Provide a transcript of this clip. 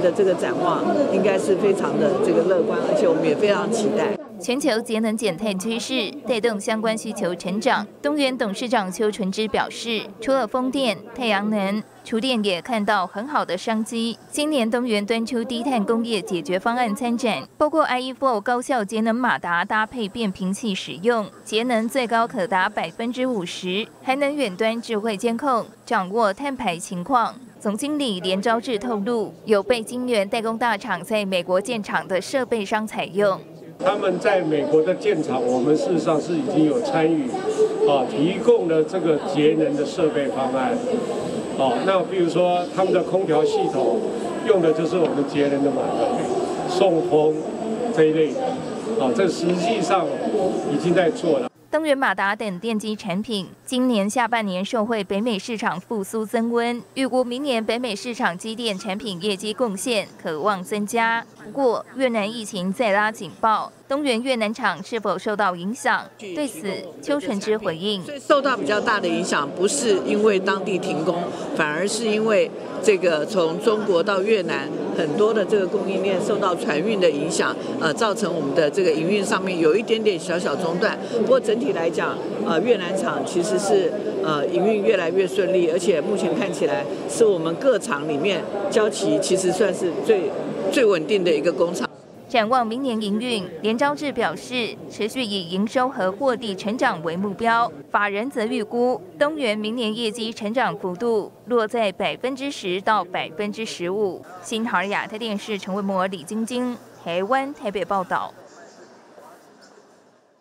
的这个展望应该是非常的这个乐观，而且我们也非常期待。全球节能减碳趋势带动相关需求成长。东元董事长邱纯之表示，除了风电、太阳能，厨电也看到很好的商机。今年东元端出低碳工业解决方案参展，包括 IE4 高效节能马达搭配变频器使用，节能最高可达百分之五十，还能远端智慧监控，掌握碳排情况。总经理连昭志透露，有被晶圆代工大厂在美国建厂的设备商采用。他们在美国的建厂，我们事实上是已经有参与，啊，提供了这个节能的设备方案，啊，那比如说他们的空调系统用的就是我们节能的马达、送风这一类的，啊，这实际上已经在做了。东源马达等电机产品，今年下半年受惠北美市场复苏增温，预估明年北美市场机电产品业绩贡献可望增加。不过，越南疫情再拉警报。东元越南厂是否受到影响？对此，邱纯之回应：受到比较大的影响，不是因为当地停工，反而是因为这个从中国到越南很多的这个供应链受到船运的影响，呃，造成我们的这个营运上面有一点点小小中断。不过整体来讲，呃，越南厂其实是呃营运越来越顺利，而且目前看起来是我们各厂里面交期其实算是最最稳定的一个工厂。展望明年营运，连招志表示，持续以营收和获利成长为目标。法人则预估，东元明年业绩成长幅度落在百分之十到百分之十五。新唐亚太电视陈文模、李晶晶，台湾台北报道。